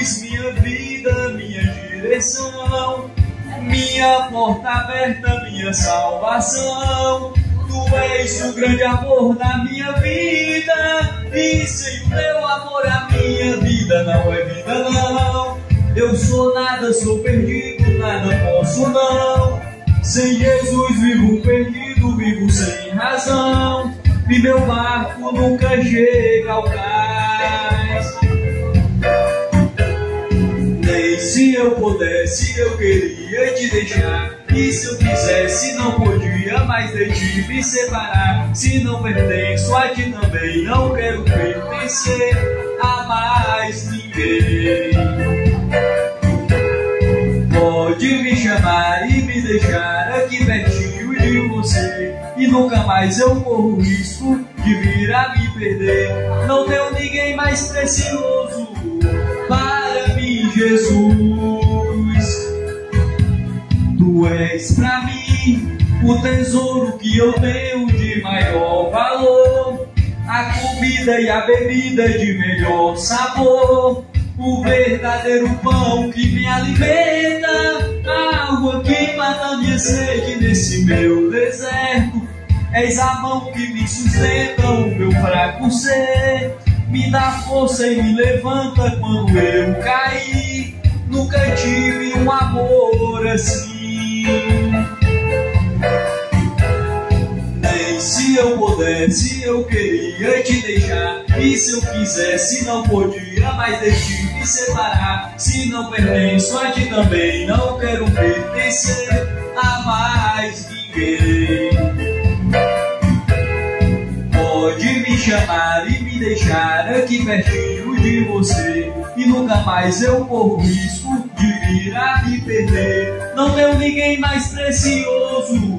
luz, minha vida, minha direção, minha porta aberta, minha salvação. Tu és o grande amor da minha vida, e sem o teu amor a minha vida não é vida não. Eu sou nada, sou perdido, nada posso não. Sem Jesus vivo perdido, vivo sem razão. E meu barco nunca chega ao cais. Pudesse, eu queria te deixar. E se eu quisesse, não podia mais de ti me separar. Se não pertenço a ti também, não quero pertencer a mais ninguém. Pode me chamar e me deixar aqui pertinho de você. E nunca mais eu corro risco de vir a me perder. Não tenho ninguém mais precioso para mim, Jesus. És pra mim o tesouro que eu tenho de maior valor. A comida e a bebida de melhor sabor. O verdadeiro pão que me alimenta. A água que mata minha sede nesse meu deserto. És a mão que me sustenta o meu fraco ser. Me dá força e me levanta quando eu caí. Nunca tive um amor assim. Pudesse, eu queria te deixar. E se eu quisesse, não podia mais deixar me separar. Se não pertenço a ti também, não quero pertencer a mais ninguém. Pode me chamar e me deixar aqui pertinho de você. E nunca mais eu corro risco de vir a me perder. Não tenho ninguém mais precioso